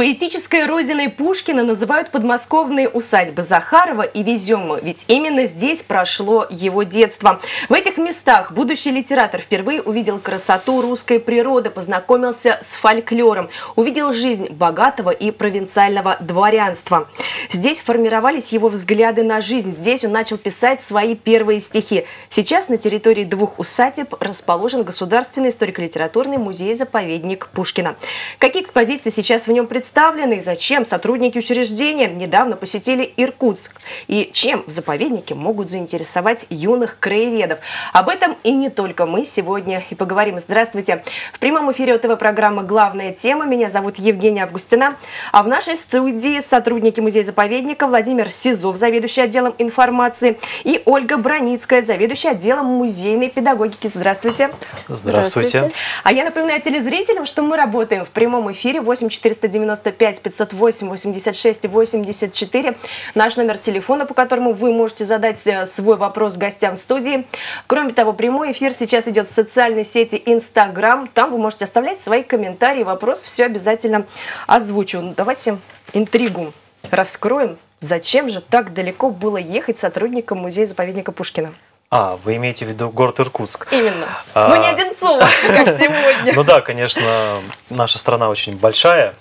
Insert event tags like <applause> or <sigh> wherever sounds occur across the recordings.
Поэтической родиной Пушкина называют подмосковные усадьбы Захарова и Везема, ведь именно здесь прошло его детство. В этих местах будущий литератор впервые увидел красоту русской природы, познакомился с фольклором, увидел жизнь богатого и провинциального дворянства. Здесь формировались его взгляды на жизнь, здесь он начал писать свои первые стихи. Сейчас на территории двух усадеб расположен Государственный историко-литературный музей-заповедник Пушкина. Какие экспозиции сейчас в нем представлены? Представлены, зачем сотрудники учреждения недавно посетили Иркутск и чем в заповеднике могут заинтересовать юных краеведов. Об этом и не только мы сегодня и поговорим. Здравствуйте! В прямом эфире ОТВ-программа «Главная тема». Меня зовут Евгения Августина. А в нашей студии сотрудники музея-заповедника Владимир Сизов, заведующий отделом информации, и Ольга Броницкая, заведующая отделом музейной педагогики. Здравствуйте! Здравствуйте! А я напоминаю телезрителям, что мы работаем в прямом эфире 8 490 95 508 86 84. Наш номер телефона, по которому вы можете задать э, свой вопрос гостям студии. Кроме того, прямой эфир сейчас идет в социальной сети Instagram. Там вы можете оставлять свои комментарии, вопросы. Все обязательно озвучу. Ну, давайте интригу раскроем. Зачем же так далеко было ехать сотрудникам музея-заповедника Пушкина? А, вы имеете в виду город Иркутск? Именно. А... Ну, не Одинцово, <laughs> как <laughs> сегодня. Ну да, конечно, наша страна очень большая,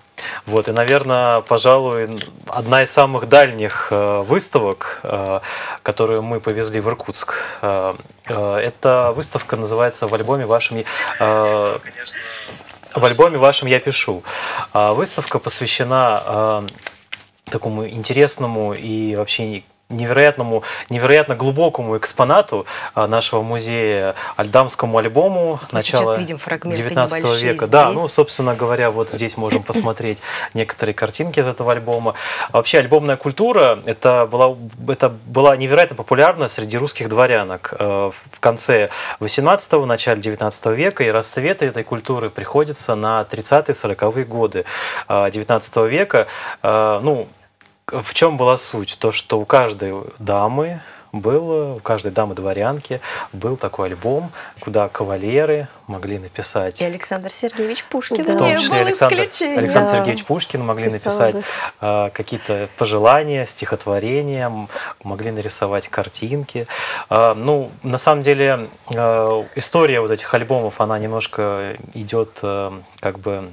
вот, и, наверное, пожалуй, одна из самых дальних э, выставок, э, которую мы повезли в Иркутск, э, эта выставка называется «В альбоме вашем...» в альбоме вашем я пишу. Выставка посвящена такому интересному и вообще невероятному, невероятно глубокому экспонату а, нашего музея, альдамскому альбому Мы начала 19 века. Здесь. Да, ну, собственно говоря, вот здесь можем посмотреть <laughs> некоторые картинки из этого альбома. Вообще, альбомная культура это была, это была невероятно популярна среди русских дворянок э, в конце 18-го, начале 19 века, и расцвет этой культуры приходится на 30-40-е годы 19 э, века. Ну, в чем была суть? То, что у каждой дамы был, у каждой дамы-дворянки был такой альбом, куда кавалеры могли написать. И Александр Сергеевич Пушкин. В том числе Александр, Александр Сергеевич Пушкин могли Писал написать э, какие-то пожелания, стихотворения, могли нарисовать картинки. Э, ну, на самом деле, э, история вот этих альбомов, она немножко идет э, как бы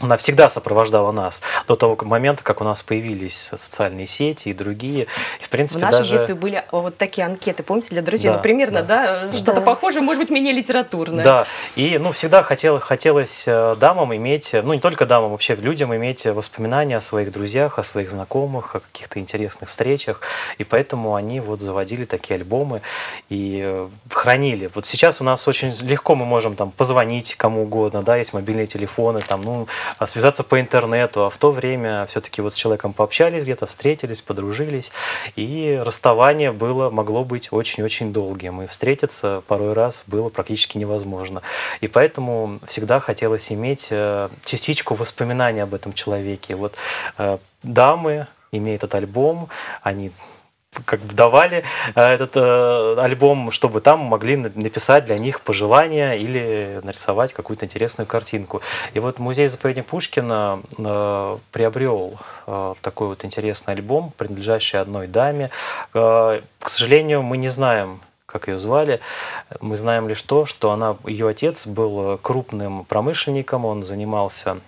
она всегда сопровождала нас до того момента, как у нас появились социальные сети и другие. И, в принципе, в нашем даже... детстве были вот такие анкеты, помните, для друзей, да, ну, примерно, да, да что-то да. похожее, может быть, менее литературное. Да, и, ну, всегда хотел, хотелось э, дамам иметь, ну, не только дамам, вообще людям иметь воспоминания о своих друзьях, о своих знакомых, о каких-то интересных встречах, и поэтому они вот заводили такие альбомы и э, хранили. Вот сейчас у нас очень легко мы можем там позвонить кому угодно, да, есть мобильные телефоны, там, ну, а связаться по интернету, а в то время все-таки вот с человеком пообщались где-то, встретились, подружились, и расставание было, могло быть очень-очень долгим, и встретиться порой раз было практически невозможно. И поэтому всегда хотелось иметь э, частичку воспоминаний об этом человеке. Вот э, дамы, имея этот альбом, они как бы давали э, этот э, альбом, чтобы там могли написать для них пожелания или нарисовать какую-то интересную картинку. И вот музей-заповедник Пушкина э, приобрел такой вот интересный альбом, принадлежащий одной даме. К сожалению, мы не знаем, как ее звали. Мы знаем лишь то, что она, ее отец был крупным промышленником, он занимался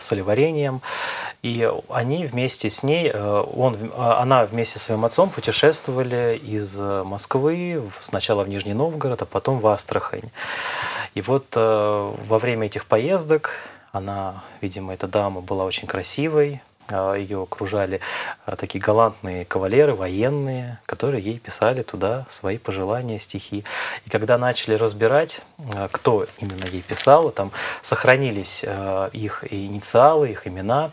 солеварением. И они вместе с ней, э, он, а, она вместе с своим отцом путешествовали из Москвы сначала в Нижний Новгород, а потом в Астрахань. И вот э, во время этих поездок она, видимо, эта дама была очень красивой, ее окружали а, такие галантные кавалеры, военные, которые ей писали туда свои пожелания, стихи. И когда начали разбирать, а, кто именно ей писал, там сохранились их инициалы, их имена,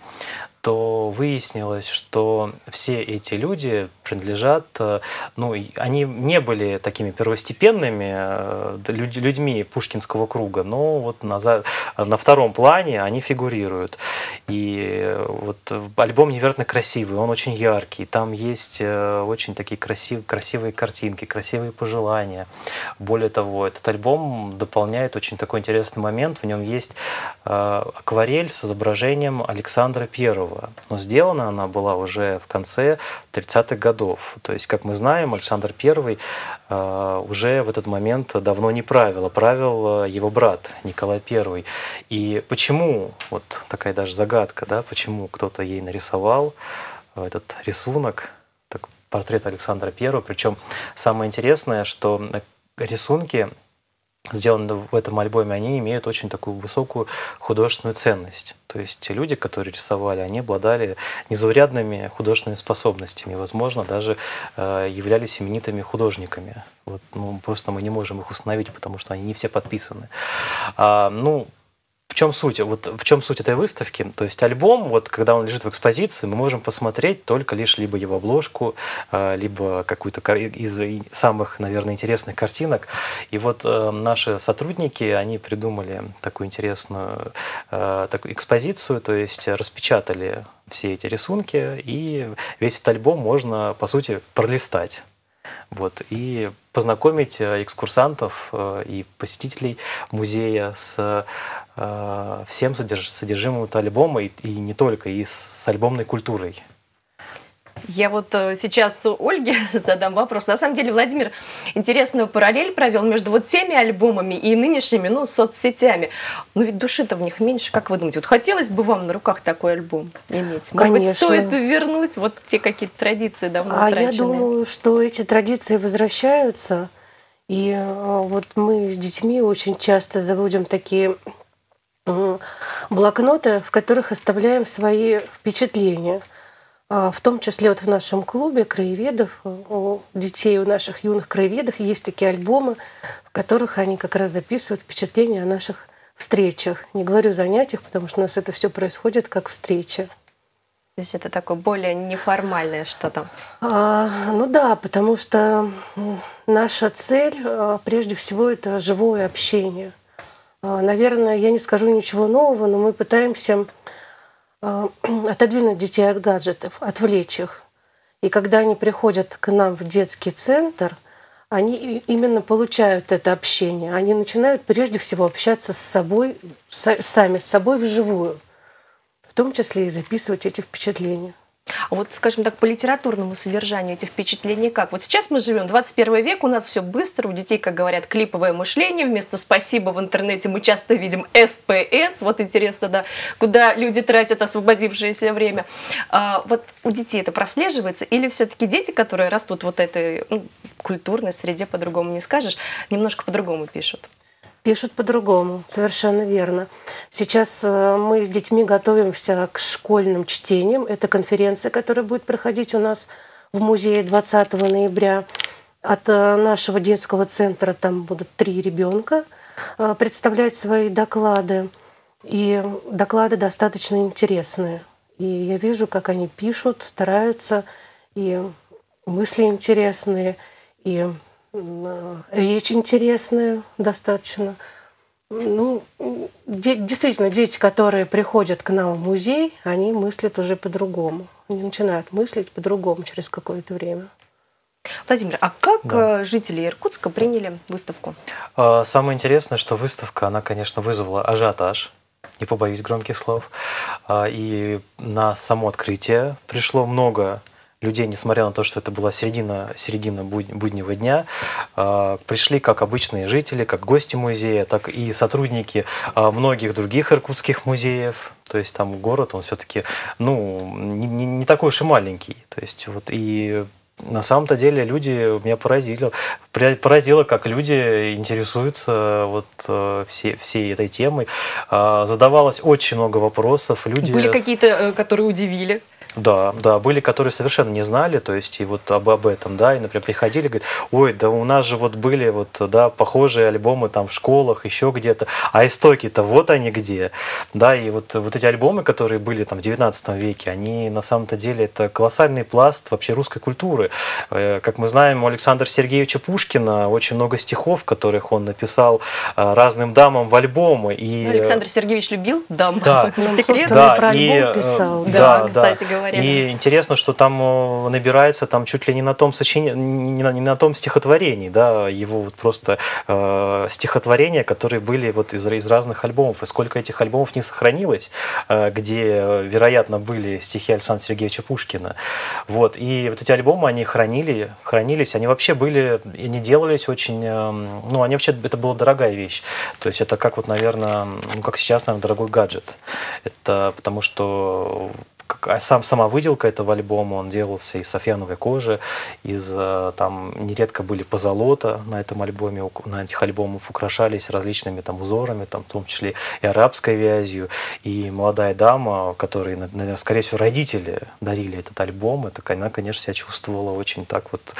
то выяснилось, что все эти люди принадлежат, э, ну, они не были такими первостепенными э, людьми Пушкинского круга, но вот на, на втором плане они фигурируют. И вот альбом невероятно красивый, он очень яркий, там есть э, очень такие красивые, красивые картинки, красивые пожелания. Более того, этот альбом дополняет очень такой интересный момент, в нем есть акварель с изображением Александра Первого, но сделана она была уже в конце 30-х годов. То есть, как мы знаем, Александр I э, уже в этот момент давно не правил, а правил э, его брат Николай I. И почему, вот такая даже загадка, да, почему кто-то ей нарисовал э, этот рисунок, так, портрет Александра I. Причем самое интересное, что рисунки сделаны в этом альбоме, они имеют очень такую высокую художественную ценность. То есть люди, которые рисовали, они обладали незаурядными художественными способностями, возможно, даже э, являлись именитыми художниками. Вот, ну, просто мы не можем их установить, потому что они не все подписаны. А, ну, чем суть? Вот в чем суть этой выставки? То есть альбом, вот когда он лежит в экспозиции, мы можем посмотреть только лишь либо его обложку, а, либо какую-то из самых, наверное, интересных картинок. И вот э, наши сотрудники, они придумали такую интересную э, такую экспозицию, то есть распечатали все эти рисунки, и весь этот альбом можно, по сути, пролистать. Вот, и познакомить э, экскурсантов и посетителей музея с Э, всем содержимым этого альбома и, и не только, и с, с альбомной культурой. Я вот э, сейчас Ольге <laughs> задам вопрос. На самом деле, Владимир интересную параллель провел между вот теми альбомами и нынешними, ну, соцсетями. Но ведь души-то в них меньше. Как вы думаете, вот хотелось бы вам на руках такой альбом иметь? Может Конечно. быть, стоит вернуть вот те какие-то традиции давно А утраченные? я думаю, что эти традиции возвращаются. И э, вот мы с детьми очень часто заводим такие блокноты, в которых оставляем свои впечатления. А, в том числе вот в нашем клубе краеведов, у детей, у наших юных краеведов есть такие альбомы, в которых они как раз записывают впечатления о наших встречах. Не говорю занятиях, потому что у нас это все происходит как встреча. То есть это такое более неформальное что-то? А, ну да, потому что наша цель а, прежде всего это живое общение. А, наверное, я не скажу ничего нового, но мы пытаемся а, <clears throat> отодвинуть детей от гаджетов, отвлечь их. И когда они приходят к нам в детский центр, они именно получают это общение. Они начинают прежде всего общаться с собой, сами с собой вживую, в том числе и записывать эти впечатления. А вот, скажем так, по литературному содержанию эти впечатления как? Вот сейчас мы живем 21 век, у нас все быстро, у детей, как говорят, клиповое мышление, вместо «спасибо» в интернете мы часто видим «СПС», вот интересно, да, куда люди тратят освободившееся время. А вот у детей это прослеживается или все-таки дети, которые растут вот этой ну, культурной среде, по-другому не скажешь, немножко по-другому пишут? Пишут по-другому, совершенно верно. Сейчас э, мы с детьми готовимся к школьным чтениям. Это конференция, которая будет проходить у нас в музее 20 ноября. От э, нашего детского центра там будут три ребенка э, представлять свои доклады. И доклады достаточно интересные. И я вижу, как они пишут, стараются, и мысли интересные, и речь интересная достаточно. Ну, де- действительно, дети, которые приходят к нам в музей, они мыслят уже по-другому. Они начинают мыслить по-другому через какое-то время. Владимир, а как да. Э, жители Иркутска приняли выставку? А, самое интересное, что выставка, она, конечно, вызвала ажиотаж, не побоюсь громких слов. А, и на само открытие пришло много людей, несмотря на то, что это была середина, середина буднего дня, а, пришли как обычные жители, как гости музея, так и сотрудники а, многих других иркутских музеев. То есть там город, он все-таки ну, не, не, не такой уж и маленький. То есть вот и на самом-то деле люди меня поразили, поразило, как люди интересуются вот э, все, всей этой темой. А, задавалось очень много вопросов. Люди Были какие-то, э, которые удивили? Да, да, были, которые совершенно не знали, то есть и вот об, об этом, да, и, например, приходили, говорят, ой, да у нас же вот были вот, да, похожие альбомы там в школах, еще где-то, а истоки-то вот они где, да, и вот, вот эти альбомы, которые были там в 19 веке, они на самом-то деле это колоссальный пласт вообще русской культуры. Э, как мы знаем, у Александра Сергеевича Пушкина очень много стихов, которых он написал э, разным дамам в альбомы. И... Александр Сергеевич любил дам, да. не <laughs> секрет. Да, и, э, писал. Да, да, кстати говоря говоря. И интересно, что там набирается там чуть ли не на том сочинении, не на, не на том стихотворении, да, его вот просто э, стихотворения, которые были вот из, из разных альбомов. И сколько этих альбомов не сохранилось, э, где, вероятно, были стихи Александра Сергеевича Пушкина. Вот. И вот эти альбомы, они хранили, хранились, они вообще были, они делались очень, э, ну, они вообще, это была дорогая вещь. То есть это как вот, наверное, ну, как сейчас, наверное, дорогой гаджет. Это потому что сам, сама выделка этого альбома, он делался из софьяновой кожи, из, э, там нередко были позолота на этом альбоме, на этих альбомах украшались различными там узорами, там, в том числе и арабской вязью, и молодая дама, которой, наверное, скорее всего, родители дарили этот альбом, это, она, конечно, себя чувствовала очень так вот.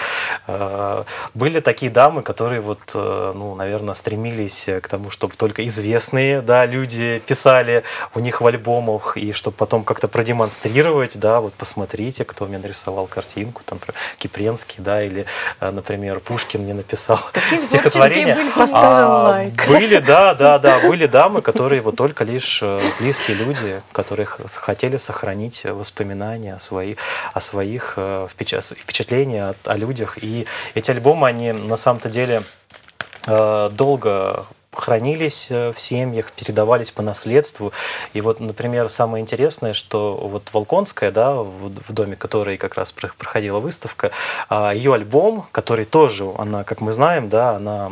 Э, были такие дамы, которые вот, э, ну, наверное, стремились к тому, чтобы только известные, да, люди писали у них в альбомах, и чтобы потом как-то продемонстрировать продемонстрировать, да, вот посмотрите, кто мне нарисовал картинку, там, Кипренский, да, или, э, например, Пушкин мне написал Какие <laughs> стихотворение. Были? А, лайк. Были, <laughs> да, да, да, были дамы, которые вот только лишь э, близкие люди, которые хотели сохранить воспоминания о своих, о своих э, впечатлениях о людях. И эти альбомы, они на самом-то деле долго хранились э, в семьях, передавались по наследству. И вот, например, самое интересное, что вот Волконская, да, в доме которой как раз проходила выставка, а, ее альбом, который тоже, она, как мы знаем, да, она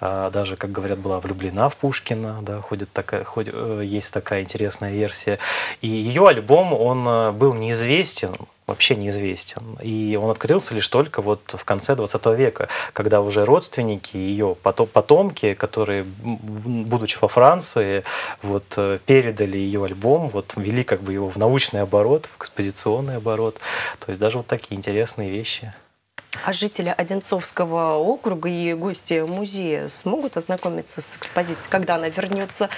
а, даже, как говорят, была влюблена в Пушкина, да, ходит такая, ходит, э, есть такая интересная версия. И ее альбом, он э, был неизвестен, вообще неизвестен. И он открылся лишь только вот в конце 20 века, когда уже родственники, ее потомки, которые, будучи во Франции, вот э, передали ее альбом, вот ввели как бы его в научный оборот, в экспозиционный оборот. То есть даже вот такие интересные вещи. А жители Одинцовского округа и гости музея смогут ознакомиться с экспозицией, когда она вернется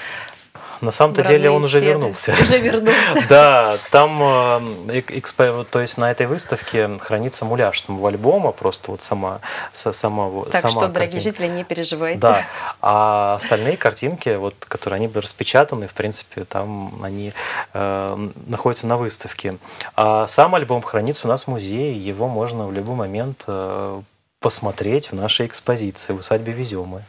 на самом-то деле он уже вернулся. Уже вернулся. <laughs> Да, там, э, то есть на этой выставке хранится муляж самого альбома, просто вот сама, сама Так что, дорогие жители, не переживайте. Да, а остальные картинки, вот, которые они распечатаны, в принципе, там они э, находятся на выставке. А сам альбом хранится у нас в музее, его можно в любой момент э, посмотреть в нашей экспозиции в усадьбе Веземы.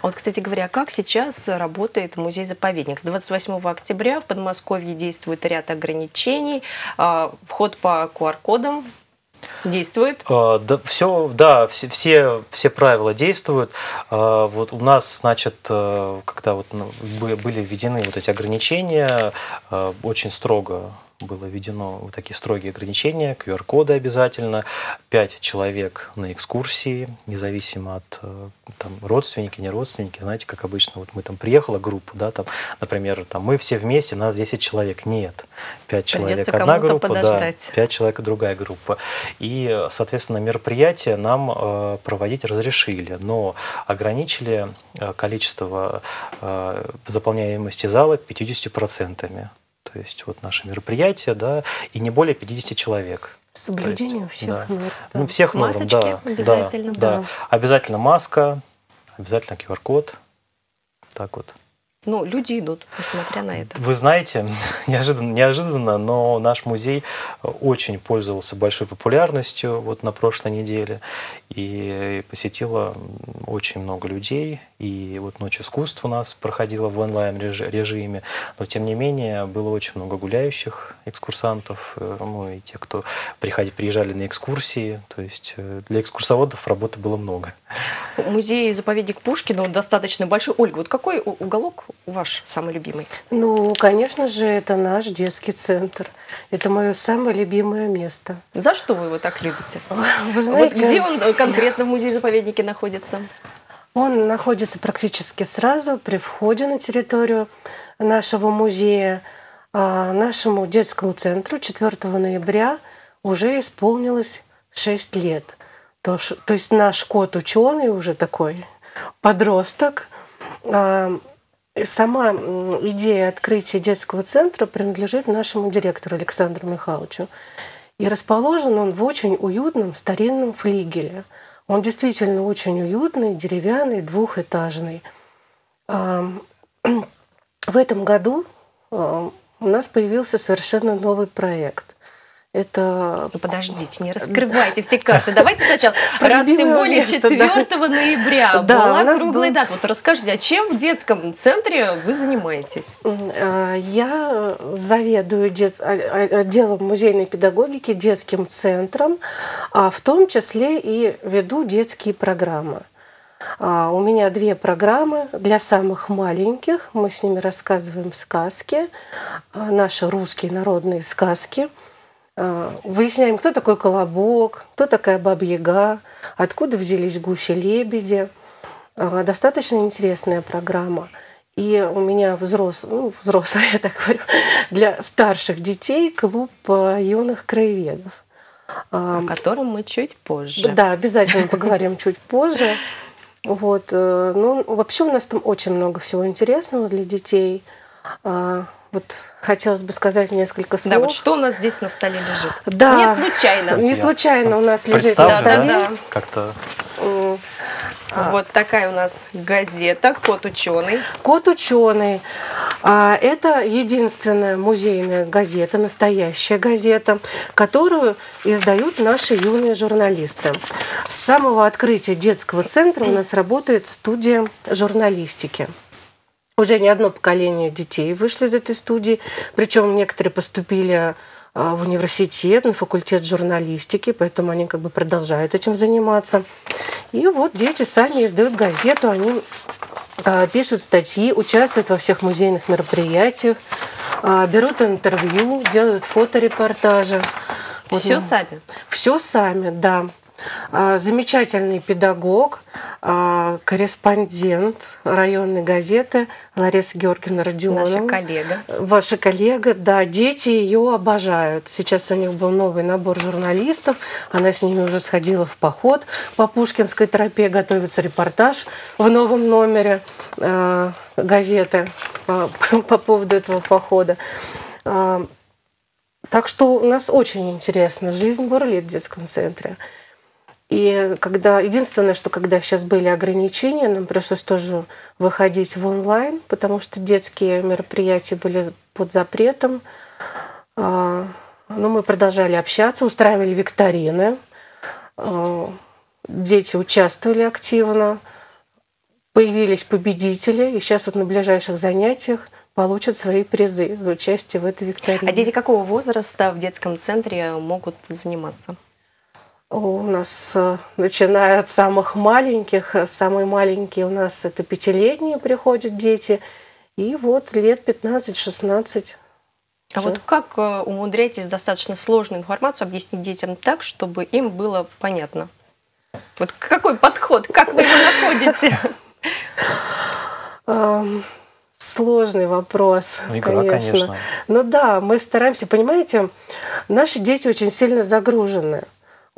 А вот, кстати говоря, как сейчас работает музей-заповедник? С 28 октября в Подмосковье действует ряд ограничений. А, вход по QR-кодам действует? А, да, все, да, все, все, все правила действуют. А, вот у нас, значит, э, когда вот ну, были введены вот эти ограничения, э, очень строго было введено вот такие строгие ограничения, QR-коды обязательно, 5 человек на экскурсии, независимо от э, там, родственники, не родственники, знаете, как обычно, вот мы там приехала группа, да, там, например, там мы все вместе, нас 10 человек, нет, 5 человек одна группа, подождать. да, 5 человек другая группа. И, соответственно, мероприятие нам э, проводить разрешили, но ограничили э, количество э, заполняемости зала 50%. То есть вот наше мероприятие, да, и не более 50 человек. Соблюдение есть, всех да. норм. Да. Ну, всех норм, Масочки да. обязательно. Да, да. Обязательно маска, обязательно QR-код. Так вот. Ну, люди идут, несмотря на это. Вы знаете, <laughs> неожиданно, неожиданно, но наш музей очень пользовался большой популярностью вот на прошлой неделе и посетило очень много людей. И вот Ночь искусств у нас проходила в онлайн-режиме, но тем не менее было очень много гуляющих экскурсантов, э, ну и те, кто приезжали на экскурсии. То есть э, для экскурсоводов работы было много. Музей-заповедник Пушкина, он достаточно большой. Ольга, вот какой уголок ваш самый любимый? Ну, конечно же, это наш детский центр. Это мое самое любимое место. За что вы его так любите? Вы знаете... Вот где он конкретно в музее-заповеднике находится? Он находится практически сразу при входе на территорию нашего музея. А нашему детскому центру 4 ноября уже исполнилось 6 лет. То, то есть наш кот ученый уже такой подросток. А, сама идея открытия детского центра принадлежит нашему директору Александру Михайловичу. И расположен он в очень уютном старинном флигеле. Он действительно очень уютный, деревянный, двухэтажный. А, <clears throat> в этом году а, у нас появился совершенно новый проект. Это... Ну, подождите, не <laughs> раскрывайте все карты. Давайте сначала, раз тем более 4 ноября была круглая дата. Вот расскажите, а чем в детском центре вы занимаетесь? А, я заведую а, а, отделом музейной педагогики, детским центром, а в том числе и веду детские программы. У меня две программы для самых маленьких. Мы с ними рассказываем сказки, наши русские народные сказки – Э, выясняем, кто такой колобок, кто такая бабьяга, откуда взялись гуси-лебеди. Э, достаточно интересная программа. И у меня взрослый, ну, взрослый, <laughs> я так говорю, для старших детей клуб э, юных краеведов. О котором мы чуть позже. Да, обязательно поговорим чуть позже. Вот. Ну, вообще у нас там очень много всего интересного для детей. Вот хотелось бы сказать несколько слов. Да, вот что у нас здесь на столе лежит? Да. Не случайно. Не случайно у нас лежит на столе. Да, да. Как-то а. Вот такая у нас газета «Кот ученый». «Кот ученый». А, это единственная музейная газета, настоящая газета, которую издают наши юные журналисты. С самого открытия детского центра у нас работает студия журналистики. Уже не одно поколение детей вышло из этой студии, причем некоторые поступили а, в университет, на факультет журналистики, поэтому они как бы продолжают этим заниматься. И вот дети сами издают газету, они а, пишут статьи, участвуют во всех музейных мероприятиях, а, берут интервью, делают фоторепортажи. Все вот, сами? Все сами, да. А, замечательный педагог, а, корреспондент районной газеты Лариса Георгиевна Родионова. Наша коллега. Ваша коллега, да. Дети ее обожают. Сейчас у них был новый набор журналистов. Она с ними уже сходила в поход по Пушкинской тропе. Готовится репортаж в новом номере а, газеты по <laughs> поводу этого похода. Так что у нас очень интересно. Жизнь бурлит в детском центре. И когда единственное, что когда сейчас были ограничения, нам пришлось тоже выходить в онлайн, потому что детские мероприятия были под запретом. А, но мы продолжали общаться, устраивали викторины. А, дети участвовали активно, появились победители, и сейчас вот на ближайших занятиях получат свои призы за участие в этой викторине. А дети какого возраста в детском центре могут заниматься? У нас, э, начиная от самых маленьких, э, самые маленькие у нас это пятилетние приходят дети, и вот лет 15-16. А вот как э, умудряетесь достаточно сложную информацию объяснить детям так, чтобы им было понятно? Вот какой подход, как вы его находите? Сложный вопрос, Игра, конечно. конечно. Ну да, мы стараемся, понимаете, наши дети очень сильно загружены.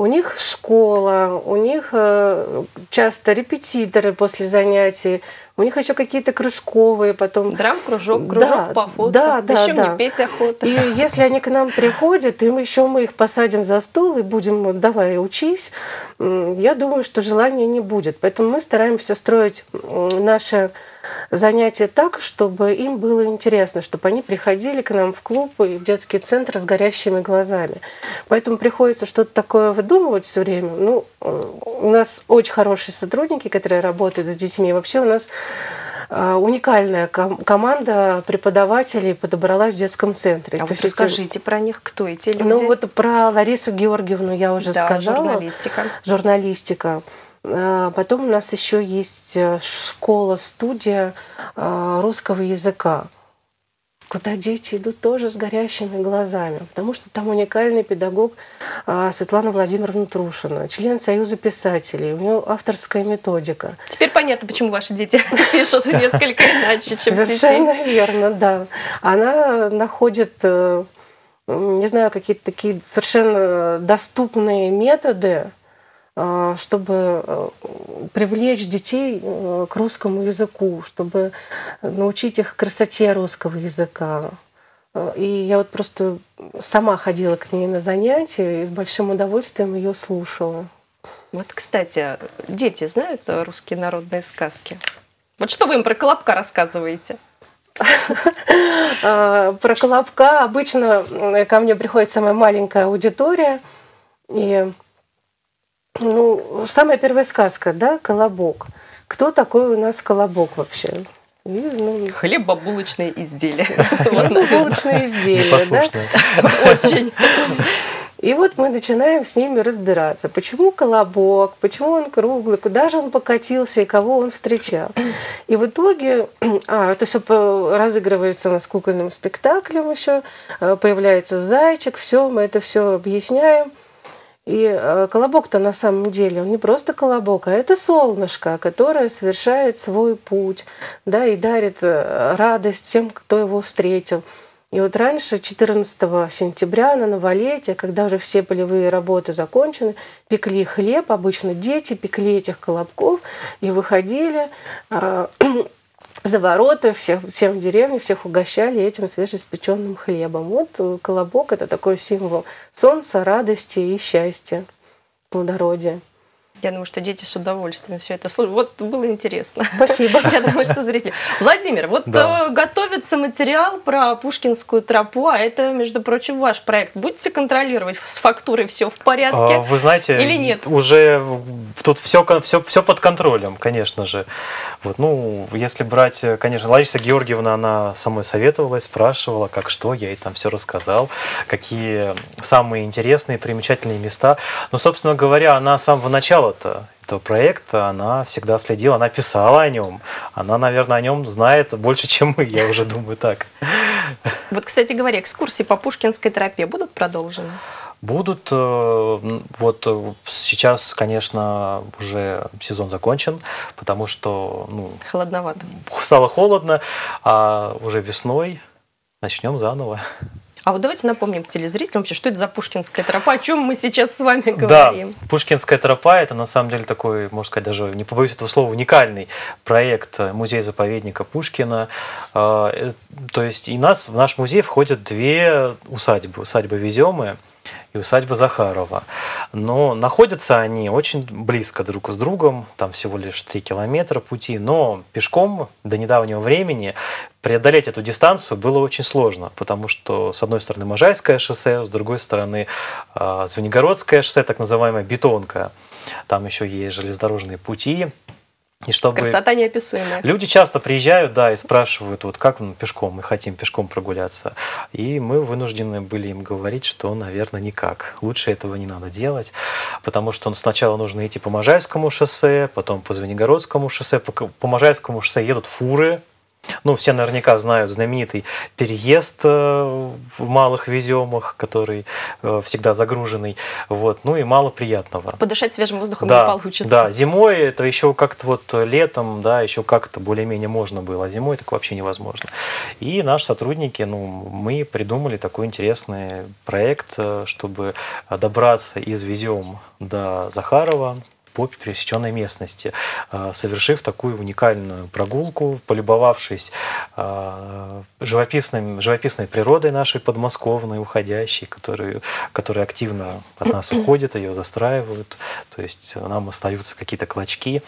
У них школа, у них э, часто репетиторы после занятий, у них еще какие-то кружковые потом. Драм-кружок, кружок да, по фото. Да, да, еще да. мне петь охота. И если они к нам приходят, и мы еще мы их посадим за стол и будем, давай, учись, я думаю, что желания не будет. Поэтому мы стараемся строить наши занятия так, чтобы им было интересно, чтобы они приходили к нам в клуб и в детский центр с горящими глазами. Поэтому приходится что-то такое выдумывать все время. Ну, у нас очень хорошие сотрудники, которые работают с детьми. Вообще у нас а, уникальная команда преподавателей подобралась в детском центре. А То вот расскажите про них, кто эти люди? Ну вот про Ларису Георгиевну я уже да, сказала. Журналистика. Журналистика. А, потом у нас еще есть э, школа-студия а, русского языка куда дети идут тоже с горящими глазами, потому что там уникальный педагог а, Светлана Владимировна Трушина, член Союза писателей, у нее авторская методика. Теперь понятно, почему ваши дети <laughs> пишут несколько иначе, чем Совершенно верно, да. Она находит э, не знаю, какие-то такие совершенно доступные методы, чтобы э, привлечь детей э, к русскому языку, чтобы научить их красоте русского языка. И я вот просто сама ходила к ней на занятия и с большим удовольствием ее слушала. Вот, кстати, дети знают русские народные сказки? Вот что вы им про Колобка рассказываете? <laughs> Про Колобка обычно ко мне приходит самая маленькая аудитория. И ну, самая первая сказка, да, Колобок. Кто такой у нас Колобок вообще? И, ну... Хлебобулочные изделия. <laughs> Хлебобулочные изделия, да? <laughs> Очень. <laughs> И вот мы начинаем с ними разбираться, почему колобок, почему он круглый, куда же он покатился и кого он встречал. И в итоге, <clears throat> а, это все разыгрывается у нас кукольным спектаклем еще, а, появляется зайчик, все, мы это все объясняем. И а, колобок-то на самом деле, он не просто колобок, а это солнышко, которое совершает свой путь, да, и дарит э, радость тем, кто его встретил. И вот раньше, 14 сентября на новолетие, когда уже все полевые работы закончены, пекли хлеб, обычно дети пекли этих колобков и выходили а, за ворота, всех, всем в деревне, всех угощали этим свежеиспеченным хлебом. Вот э, колобок – это такой символ солнца, радости и счастья, плодородия. Я думаю, что дети с удовольствием все это слушают. Вот было интересно. Спасибо. <laughs> Я думаю, что зрители. Владимир, вот да. Э, готовится материал про Пушкинскую тропу, а это, между прочим, ваш проект. Будете контролировать с фактурой все в порядке? А, вы знаете, или нет? Уже тут все, все, все под контролем, конечно же. Вот, ну, если брать, конечно, Лариса Георгиевна, она самой советовалась, спрашивала, как что, я ей там все рассказал, какие самые интересные, примечательные места. Но, собственно говоря, она с самого начала начала-то этого проекта она всегда следила, она писала о нем. Она, наверное, о нем знает больше, чем мы, я уже думаю так. Вот, кстати говоря, экскурсии по Пушкинской тропе будут продолжены? Будут. Э, вот э, сейчас, конечно, уже сезон закончен, потому что ну, холодновато. Стало холодно, а уже весной начнем заново. А вот давайте напомним телезрителям вообще, что это за Пушкинская тропа, о чем мы сейчас с вами говорим. Да, Пушкинская тропа – это на самом деле такой, можно сказать, даже не побоюсь этого слова, уникальный проект музея-заповедника Пушкина. А, э, то есть и нас, в наш музей входят две усадьбы. Усадьба Веземы – и усадьба Захарова. Но находятся они очень близко друг с другом, там всего лишь 3 километра пути, но пешком до недавнего времени преодолеть эту дистанцию было очень сложно, потому что с одной стороны Можайское шоссе, с другой стороны а, Звенигородское шоссе, так называемая бетонка. Там еще есть железнодорожные пути, и чтобы Красота неописуемая. Люди часто приезжают, да, и спрашивают, вот как мы пешком, мы хотим пешком прогуляться. И мы вынуждены были им говорить, что, наверное, никак. Лучше этого не надо делать, потому что сначала нужно идти по Можайскому шоссе, потом по Звенигородскому шоссе. По, по Можайскому шоссе едут фуры, ну, все наверняка знают знаменитый переезд э, в малых веземах, который э, всегда загруженный. Вот. Ну и мало приятного. Подышать свежим воздухом да, не получится. Да, зимой это еще как-то вот летом, да, еще как-то более-менее можно было, а зимой так вообще невозможно. И наши сотрудники, ну, мы придумали такой интересный проект, э, чтобы добраться из Везем до Захарова, по пересеченной местности, а, совершив такую уникальную прогулку, полюбовавшись а, живописной, живописной природой нашей подмосковной, уходящей, которая, которая активно от нас <clears throat> уходит, ее застраивают, то есть нам остаются какие-то клочки.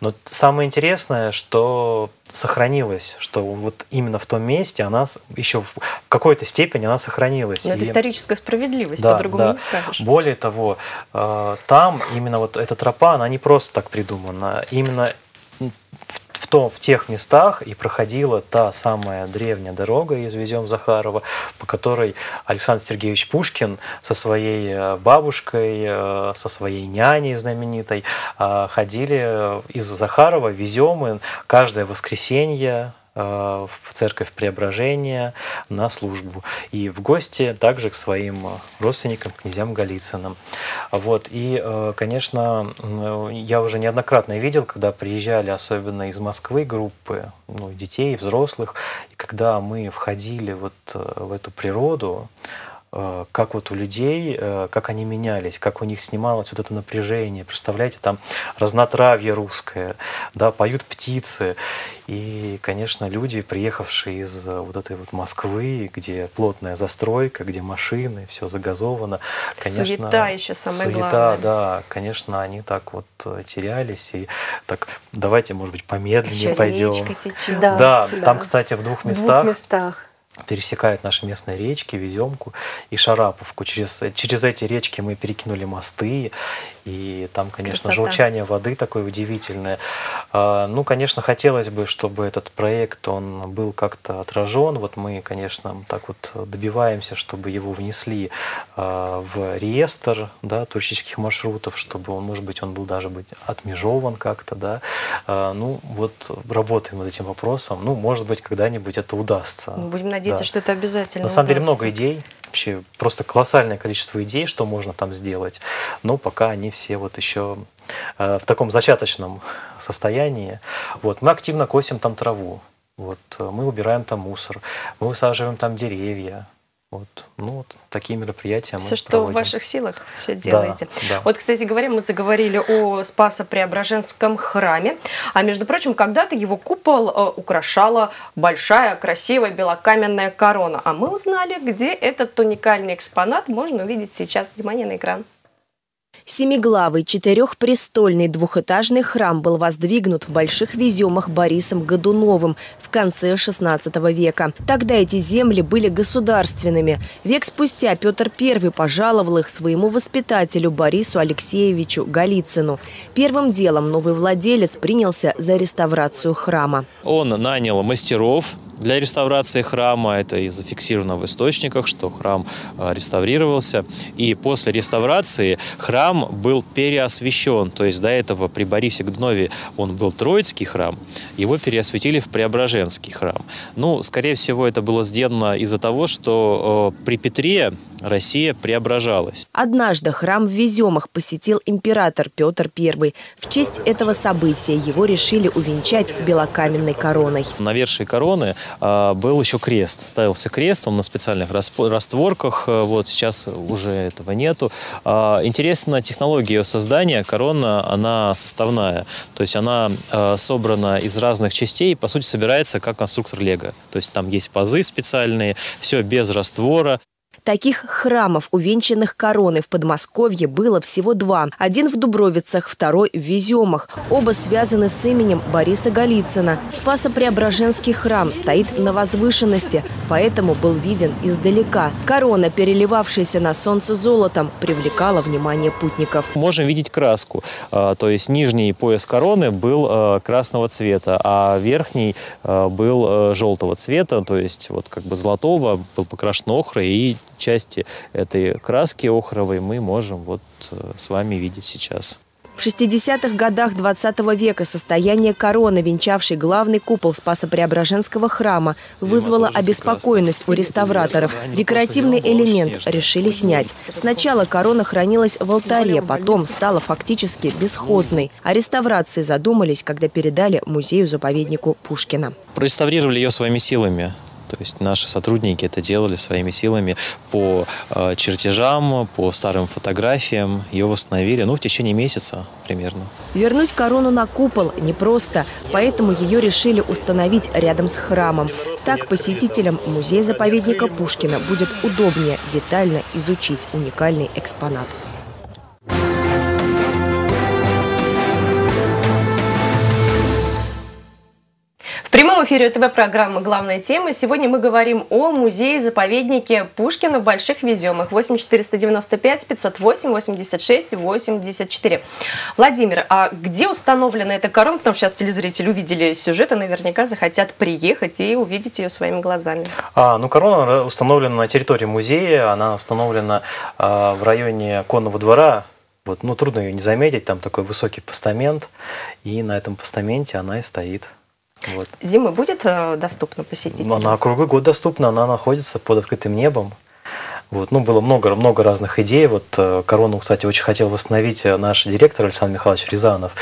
Но самое интересное, что сохранилась, что вот именно в том месте она еще в какой-то степени она сохранилась. Но это историческая справедливость, да, по-другому да. не скажешь. Более того, а, там именно вот эта тропа, она не просто так придумана. Именно в, том, в тех местах и проходила та самая древняя дорога из Везем Захарова, по которой Александр Сергеевич Пушкин со своей э, бабушкой, э, со своей няней знаменитой э, ходили из Захарова, Веземы каждое воскресенье в церковь Преображения на службу. И в гости также к своим родственникам, князьям Голицыным. Вот. И, э, конечно, я уже неоднократно видел, когда приезжали, особенно из Москвы, группы ну, детей, взрослых, и когда мы входили вот э, в эту природу, Э, как вот у людей, э, как они менялись, как у них снималось вот это напряжение. Представляете, там разнотравье русское, да, поют птицы. И, конечно, люди, приехавшие из э, вот этой вот Москвы, где плотная застройка, где машины, все загазовано. Конечно, суета еще самое суета, главное. да, конечно, они так вот терялись. И так, давайте, может быть, помедленнее еще пойдем. Да, да, да, там, кстати, в двух местах. В двух местах пересекают наши местные речки, Веземку и Шараповку. Через, через эти речки мы перекинули мосты, и там, конечно, Красота. журчание воды такое удивительное. А, ну, конечно, хотелось бы, чтобы этот проект, он был как-то отражен. Вот мы, конечно, так вот добиваемся, чтобы его внесли а, в реестр да, туристических маршрутов, чтобы он, может быть, он был даже быть отмежован как-то, да. А, ну, вот работаем над этим вопросом. Ну, может быть, когда-нибудь это удастся. Будем надеяться, да. что это обязательно На самом удастся. деле много идей вообще просто колоссальное количество идей, что можно там сделать, но пока они все вот еще э, в таком зачаточном состоянии. Вот, мы активно косим там траву, вот, мы убираем там мусор, мы высаживаем там деревья, вот, ну, вот такие мероприятия все, мы что проводим. в ваших силах, все делаете. Да, да. Вот, кстати говоря, мы заговорили о Спасо-Преображенском храме. А между прочим, когда-то его купол э, украшала большая, красивая белокаменная корона. А мы узнали, где этот уникальный экспонат можно увидеть сейчас. Внимание на экран. Семиглавый четырехпрестольный двухэтажный храм был воздвигнут в Больших Веземах Борисом Годуновым в конце XVI века. Тогда эти земли были государственными. Век спустя Петр I пожаловал их своему воспитателю Борису Алексеевичу Голицыну. Первым делом новый владелец принялся за реставрацию храма. Он нанял мастеров, для реставрации храма. Это и зафиксировано в источниках, что храм а, реставрировался. И после реставрации храм был переосвящен. То есть до этого при Борисе Годунове он был Троицкий храм, его переосветили в Преображенский храм. Ну, скорее всего, это было сделано из-за того, что при Петре Россия преображалась. Однажды храм в Веземах посетил император Петр I. В честь этого события его решили увенчать белокаменной короной. На вершине короны э, был еще крест. Ставился крест, он на специальных растворках. Э, вот сейчас уже этого нету. Э, интересна технология ее создания. Корона, она составная. То есть она э, собрана из разных частей и, по сути, собирается как конструктор Лего. То есть там есть пазы специальные, все без раствора. Таких храмов, увенчанных короной в Подмосковье, было всего два. Один в Дубровицах, второй в Веземах. Оба связаны с именем Бориса Голицына. Спасо-Преображенский храм стоит на возвышенности, поэтому был виден издалека. Корона, переливавшаяся на солнце золотом, привлекала внимание путников. Можем видеть краску. А, то есть нижний пояс короны был а, красного цвета, а верхний а, был желтого цвета, то есть вот как бы золотого, был покрашен охрой и части этой краски охровой мы можем вот э, с вами видеть сейчас. В 60-х годах 20 века состояние короны, венчавшей главный купол Спасо-Преображенского храма, вызвало обеспокоенность у реставраторов. Декоративный элемент решили снять. Сначала корона хранилась в алтаре, потом стала фактически бесхозной. О реставрации задумались, когда передали музею-заповеднику Пушкина. Реставрировали ее своими силами. То есть наши сотрудники это делали своими силами по э, чертежам, по старым фотографиям. Ее восстановили ну, в течение месяца примерно. Вернуть корону на купол непросто, поэтому ее решили установить рядом с храмом. Так посетителям музея-заповедника Пушкина будет удобнее детально изучить уникальный экспонат. Эфире ТВ программа «Главная тема». Сегодня мы говорим о музее-заповеднике Пушкина в Больших Веземах. 8 495 508 86 84. Владимир, а где установлена эта корона? Потому что сейчас телезрители увидели сюжет и наверняка захотят приехать и увидеть ее своими глазами. А, ну, корона установлена на территории музея. Она установлена а, в районе конного двора вот, ну, трудно ее не заметить, там такой высокий постамент, и на этом постаменте она и стоит. Вот. Зимой будет э, доступна посетителям? Она круглый год доступна, она находится под открытым небом. Вот. Ну, было много, много разных идей. Вот э, корону, кстати, очень хотел восстановить э, наш директор Александр Михайлович Рязанов.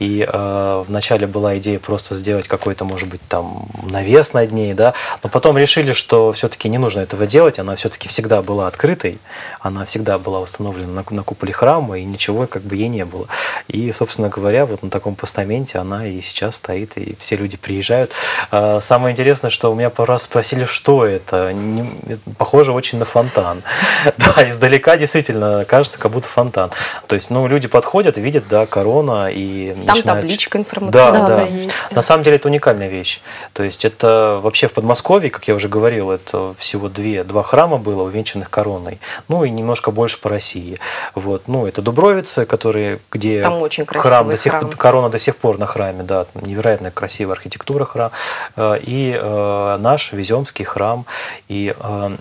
И э, вначале была идея просто сделать какой-то, может быть, там навес над ней, да. Но потом решили, что все-таки не нужно этого делать. Она все-таки всегда была открытой. Она всегда была установлена на, на куполе храма, и ничего как бы ей не было. И, собственно говоря, вот на таком постаменте она и сейчас стоит, и все люди приезжают. Э, самое интересное, что у меня пару раз спросили, что это. Не, похоже очень на фонтан фонтан. <laughs> Да, издалека действительно кажется, как будто фонтан. То есть, ну, люди подходят, видят, да, корона и Там начинают... табличка информационная да, да. есть. На самом деле это уникальная вещь. То есть это вообще в Подмосковье, как я уже говорил, это всего две, два храма было, увенчанных короной. Ну и немножко больше по России. Вот. Ну, это Дубровицы, которые, где Там очень храм, до сих, храм. корона до сих пор на храме, да, невероятно красивая архитектура храма. Э, и э, наш Веземский храм. И э,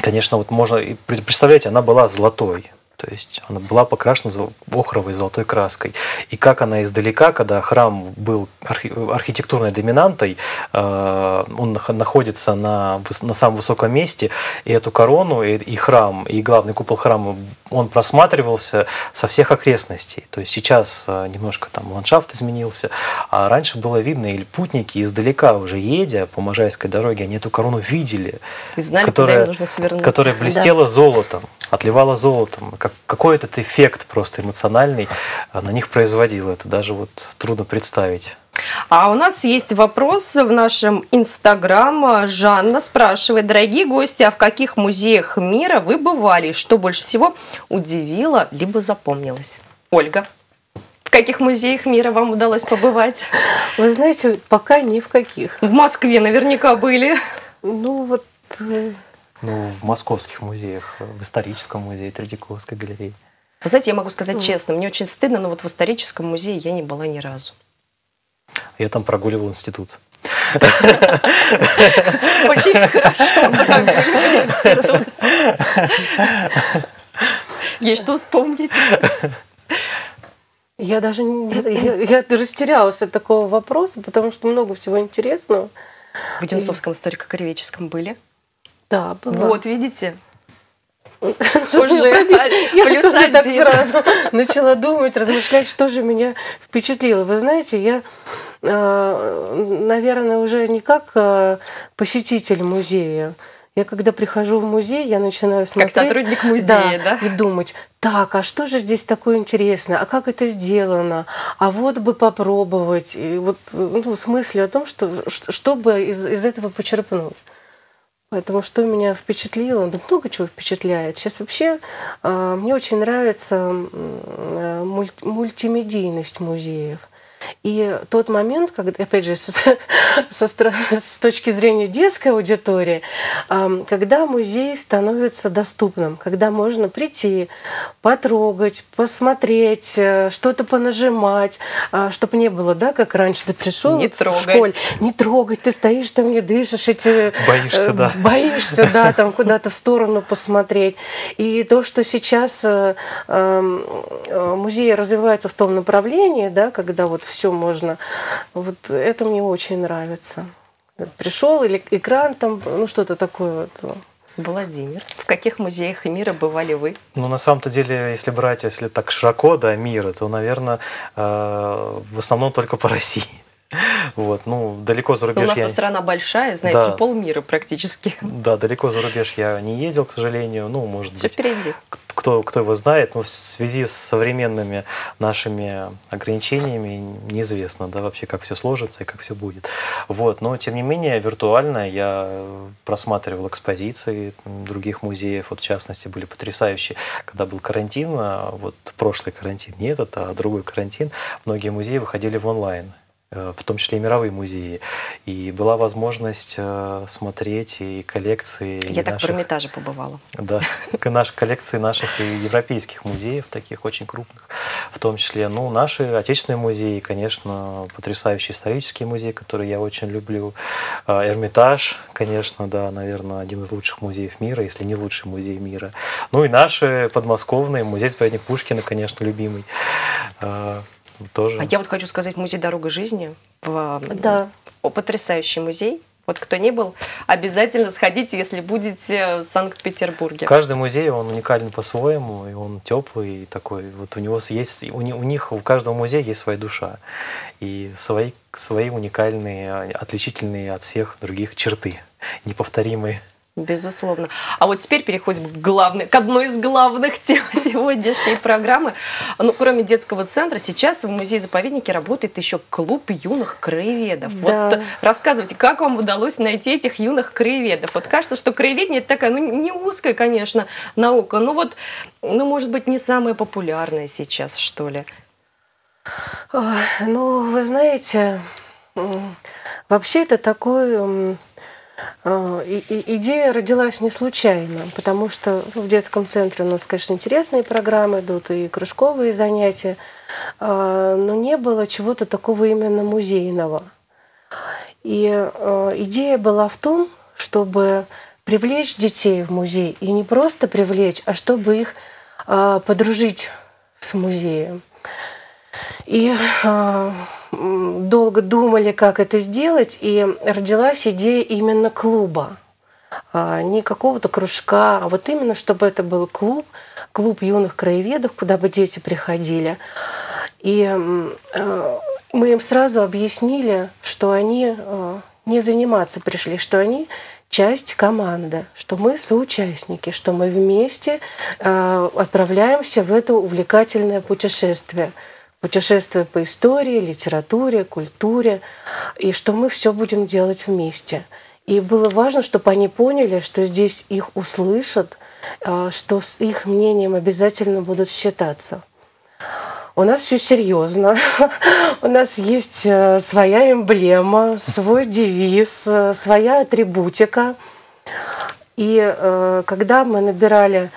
конечно, вот можно, представляете, она была золотой. То есть она была покрашена охровой золотой краской. И как она издалека, когда храм был архитектурной доминантой, э, он находится на, на самом высоком месте, и эту корону, и, и храм, и главный купол храма, он просматривался со всех окрестностей. То есть сейчас э, немножко там ландшафт изменился, а раньше было видно, или путники издалека уже едя по Можайской дороге, они эту корону видели, и знали, которая, которая <laughs> блестела да. золотом, отливала золотом, как какой этот эффект просто эмоциональный на них производил. Это даже вот трудно представить. А у нас есть вопрос в нашем Инстаграм. Жанна спрашивает, дорогие гости, а в каких музеях мира вы бывали? Что больше всего удивило, либо запомнилось? Ольга. В каких музеях мира вам удалось побывать? Вы знаете, пока ни в каких. В Москве наверняка были. Ну вот э, ну, в московских музеях, в историческом музее Третьяковской галереи. Вы знаете, я могу сказать mm. честно, мне очень стыдно, но вот в историческом музее я не была ни разу. Я там прогуливал институт. Очень хорошо. Есть что вспомнить. Я даже не, я, я растерялась от такого вопроса, потому что много всего интересного. В Одинцовском историко-краеведческом были? Да, была. Вот, видите? <laughs> Уже <laughs> плюс один. так сразу <laughs> начала думать, размышлять, что же меня впечатлило. Вы знаете, я, э, наверное, уже не как э, посетитель музея, я когда прихожу в музей, я начинаю смотреть... Как сотрудник музея, да? да? И думать, так, а что же здесь такое интересное? А как это сделано? А вот бы попробовать. И вот ну, в смысле о том, что, чтобы из, из этого почерпнуть. Поэтому что меня впечатлило, да много чего впечатляет. Сейчас вообще э, мне очень нравится э, мульти мультимедийность музеев. И тот момент, когда, опять же, <laughs> со, со, с точки зрения детской аудитории, когда музей становится доступным, когда можно прийти, потрогать, посмотреть, э, что-то понажимать, а, чтобы не было, да, как раньше ты пришел не трогать. в школе, не трогать, ты стоишь там, не дышишь, эти... Боишься, да. Боишься, да, там куда-то в сторону посмотреть. И то, что сейчас э, музеи развиваются в том направлении, да, когда вот все можно. Вот это мне очень нравится. Пришел или экран там, ну что-то такое вот. Владимир, в каких музеях мира бывали вы? Ну, на самом-то деле, если брать, если так широко, да, мира, то, наверное, э, в основном только по России. Вот, ну, далеко за рубеж Но у нас я... страна большая, знаете, да. полмира практически. Да, далеко за рубеж я не ездил, к сожалению. Ну, может Все быть, впереди. Кто, кто его знает, но в связи с современными нашими ограничениями неизвестно, да, вообще, как все сложится и как все будет. Вот, но, тем не менее, виртуально я просматривал экспозиции других музеев, вот, в частности, были потрясающие, когда был карантин, а вот прошлый карантин, не этот, а другой карантин, многие музеи выходили в онлайн. Э, в том числе и мировые музеи. И была возможность э, смотреть и коллекции. Я и так наших, в Эрмитаже побывала. Да, наши коллекции наших и европейских музеев, таких очень крупных, в том числе, ну, наши отечественные музеи, конечно, потрясающий исторический музей, который я очень люблю. Э, Эрмитаж, конечно, да, наверное, один из лучших музеев мира, если не лучший музей мира. Ну и наши подмосковные, музей-заповедник Пушкина, конечно, любимый тоже. А я вот хочу сказать музей «Дорога жизни». В, да. Потрясающий музей. Вот кто не был, обязательно сходите, если будете в Санкт-Петербурге. Каждый музей, он уникален по-своему, и он теплый, и такой. Вот у него есть, у, у них, у каждого музея есть своя душа. И свои, свои уникальные, отличительные от всех других черты, неповторимые. Безусловно. А вот теперь переходим к, главной, к одной из главных <laughs> тем сегодняшней программы. Ну, кроме детского центра, сейчас в музее-заповеднике работает еще клуб юных краеведов. Да. Вот рассказывайте, как вам удалось найти этих юных краеведов? Вот кажется, что краеведение это такая, ну, не узкая, конечно, наука, но вот, ну, может быть, не самая популярная сейчас, что ли. Ну, вы знаете, вообще это такой а, идея родилась не случайно, потому что в детском центре у нас, конечно, интересные программы идут и кружковые занятия, а, но не было чего-то такого именно музейного. И а, идея была в том, чтобы привлечь детей в музей, и не просто привлечь, а чтобы их подружить с музеем. И долго думали, как это сделать, и родилась идея именно клуба. А, не какого-то кружка, а вот именно, чтобы это был клуб, клуб юных краеведов, куда бы дети приходили. И э, мы им сразу объяснили, что они э, не заниматься пришли, что они часть команды, что мы соучастники, что мы вместе э, отправляемся в это увлекательное путешествие – путешествия по истории, литературе, культуре, и что мы все будем делать вместе. И было важно, чтобы они поняли, что здесь их услышат, а, что с их мнением обязательно будут считаться. У нас все серьезно. <laughs> У нас есть э, своя эмблема, свой девиз, э, своя атрибутика. И э, когда мы набирали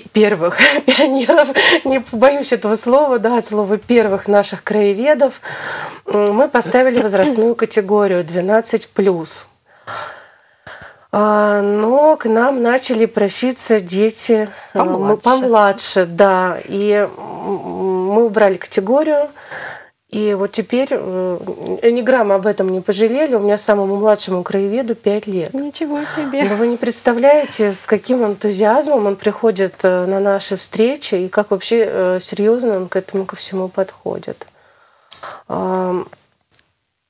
первых <laughs> пионеров, не побоюсь этого слова, да, от слова первых наших краеведов, мы поставили возрастную категорию 12+. А, но к нам начали проситься дети а, помладше, помладше да, и мы убрали категорию, и вот теперь э, ни грамма об этом не пожалели. У меня самому младшему краеведу 5 лет. Ничего себе. Но вы не представляете, с каким энтузиазмом он приходит э, на наши встречи и как вообще э, серьезно он к этому ко всему подходит. Мы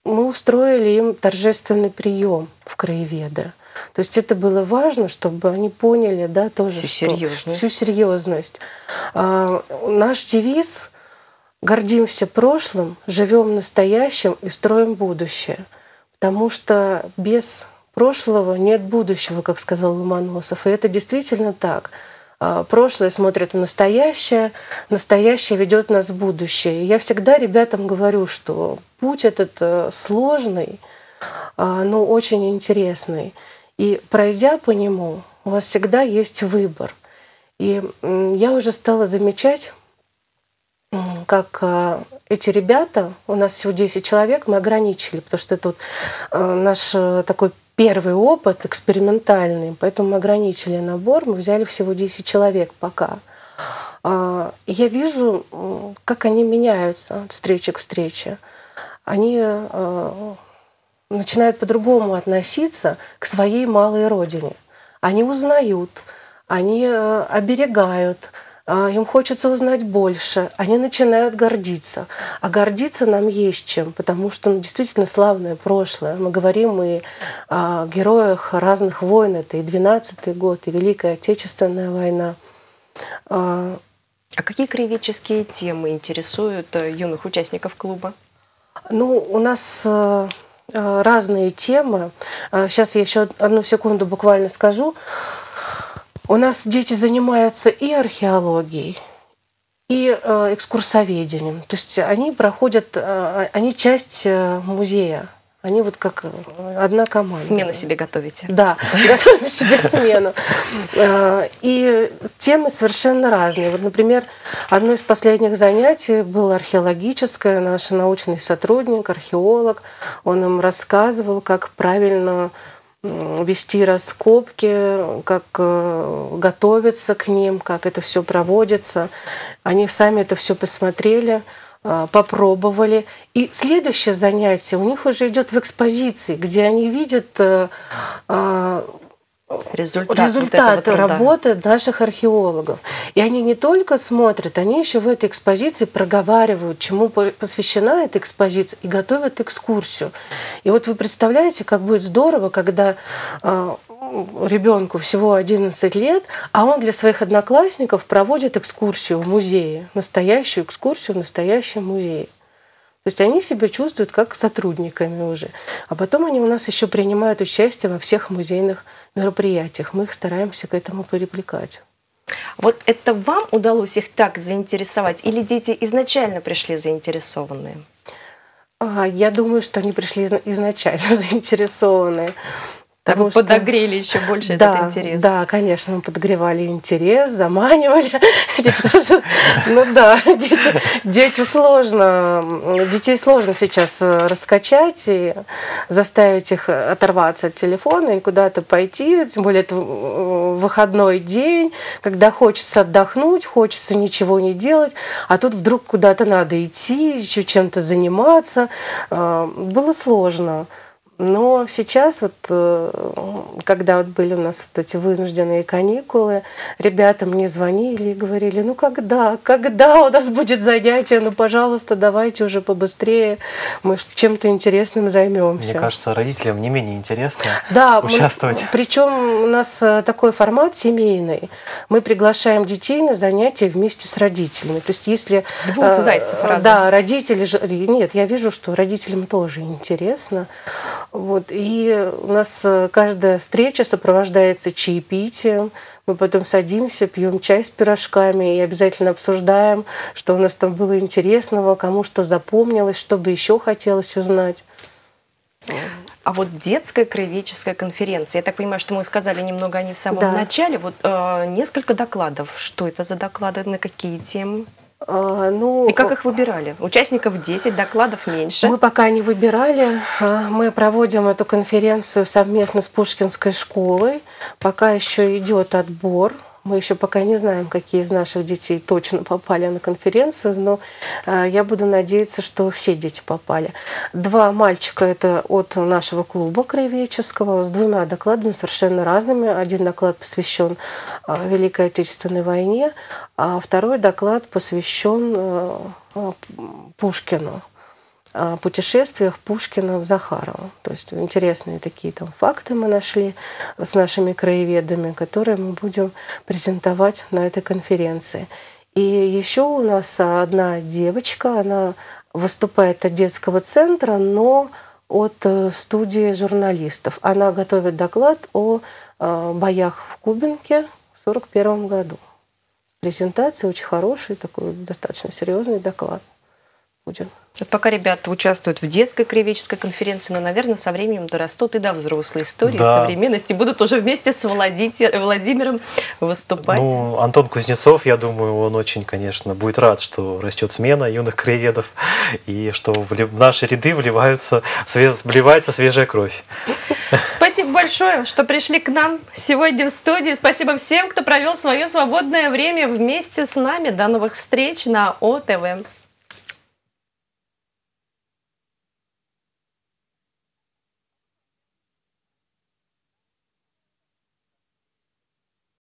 устроили им торжественный прием в краеведы. То есть это было важно, чтобы они поняли, да, тоже всю серьезность. Всю серьезность. Наш девиз гордимся прошлым, живем настоящим и строим будущее. Потому что без прошлого нет будущего, как сказал Ломоносов. И это действительно так. А, прошлое смотрит в настоящее, настоящее ведет нас в будущее. И я всегда ребятам говорю, что путь этот э, сложный, а, но очень интересный. И пройдя по нему, у вас всегда есть выбор. И я уже стала замечать как э, эти ребята, у нас всего 10 человек, мы ограничили, потому что это вот э, наш э, такой первый опыт экспериментальный, поэтому мы ограничили набор, мы взяли всего 10 человек пока. А, я вижу, как они меняются от встречи к встрече. Они начинают по-другому относиться к своей малой родине. Они узнают, они оберегают, им хочется узнать больше, они начинают гордиться. А гордиться нам есть чем, потому что ну, действительно славное прошлое. Мы говорим и о героях разных войн. Это и 12-й год, и Великая Отечественная война. А, а какие краеведческие темы интересуют э, юных участников клуба? Ну, у нас э, э, разные темы. Сейчас я еще одну секунду буквально скажу. У нас дети занимаются и археологией, и э, экскурсоведением. То есть они проходят, э, они часть э, музея. Они вот как одна команда. Смену себе готовите. Да, <laughs> готовим себе смену. И темы совершенно разные. Вот, например, одно из последних занятий было археологическое. Наш научный сотрудник, археолог, он им рассказывал, как правильно вести раскопки, как э, готовиться к ним, как это все проводится. Они сами это все посмотрели, э, попробовали. И следующее занятие у них уже идет в экспозиции, где они видят результат, результаты вот работы наших археологов. И они не только смотрят, они еще в этой экспозиции проговаривают, чему посвящена эта экспозиция, и готовят экскурсию. И вот вы представляете, как будет здорово, когда а, ребенку всего 11 лет, а он для своих одноклассников проводит экскурсию в музее, настоящую экскурсию в настоящем музее. То есть они себя чувствуют как сотрудниками уже. А потом они у нас еще принимают участие во всех музейных мероприятиях. Мы их стараемся к этому привлекать. Вот это вам удалось их так заинтересовать или дети изначально пришли заинтересованные? А, я думаю, что они пришли изначально <laughs> заинтересованные. Потому Вы подогрели еще больше да, этот интерес. Да, конечно, мы подогревали интерес, заманивали. <laughs> Ну да, дети, дети сложно, детей сложно сейчас э, раскачать и заставить их оторваться от телефона и куда-то пойти. Тем более это э, выходной день, когда хочется отдохнуть, хочется ничего не делать, а тут вдруг куда-то надо идти, еще чем-то заниматься. Э, было сложно. Но сейчас, вот, э, когда вот были у нас вот эти вынужденные каникулы, ребята мне звонили и говорили, ну когда, когда у нас будет занятие, ну пожалуйста, давайте уже побыстрее, мы чем-то интересным займемся. Мне кажется, родителям не менее интересно да, участвовать. Мы, причем у нас э, такой формат семейный. Мы приглашаем детей на занятия вместе с родителями. То есть если... Двух э, зайцев разом. Да, родители... Нет, я вижу, что родителям тоже интересно. Вот. И у нас э, каждая встреча сопровождается чаепитием. Мы потом садимся, пьем чай с пирожками и обязательно обсуждаем, что у нас там было интересного, кому что запомнилось, что бы еще хотелось узнать. А вот детская краеведческая конференция, я так понимаю, что мы сказали немного о ней в самом да. начале. Вот э, несколько докладов. Что это за доклады, на какие темы? А, ну, И как их выбирали? Участников 10, докладов меньше. Мы пока не выбирали. А, мы проводим эту конференцию совместно с Пушкинской школой. Пока еще идет отбор. Мы еще пока не знаем, какие из наших детей точно попали на конференцию, но э, я буду надеяться, что все дети попали. Два мальчика это от нашего клуба краеведческого с двумя докладами совершенно разными. Один доклад посвящен э, Великой Отечественной войне, а второй доклад посвящен э, Пушкину о путешествиях Пушкина в Захарово. То есть интересные такие там факты мы нашли с нашими краеведами, которые мы будем презентовать на этой конференции. И еще у нас одна девочка, она выступает от детского центра, но от э, студии журналистов. Она готовит доклад о э, боях в Кубинке в 1941 году. Презентация очень хороший, такой достаточно серьезный доклад будет. Пока ребята участвуют в детской краеведческой конференции, но, наверное, со временем дорастут и до взрослой истории, да. современности, будут уже вместе с Владимиром выступать. Ну, Антон Кузнецов, я думаю, он очень, конечно, будет рад, что растет смена юных краеведов, и что в наши ряды вливаются, вливается свежая кровь. Спасибо большое, что пришли к нам сегодня в студии. Спасибо всем, кто провел свое свободное время вместе с нами. До новых встреч на ОТВ.